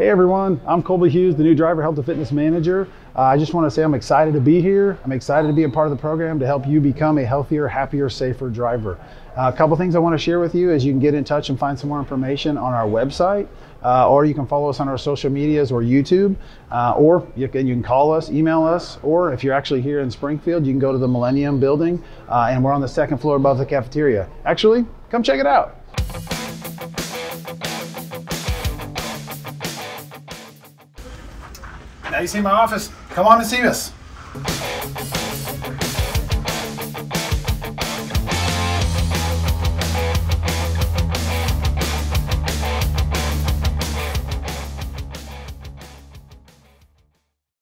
Hey everyone, I'm Colby Hughes, the new driver health and fitness manager. Uh, I just want to say I'm excited to be here. I'm excited to be a part of the program to help you become a healthier, happier, safer driver. Uh, a couple things I want to share with you is you can get in touch and find some more information on our website, uh, or you can follow us on our social medias or YouTube, uh, or you can, you can call us, email us, or if you're actually here in Springfield, you can go to the Millennium Building, uh, and we're on the second floor above the cafeteria. Actually, come check it out. Now you see my office. Come on and see us.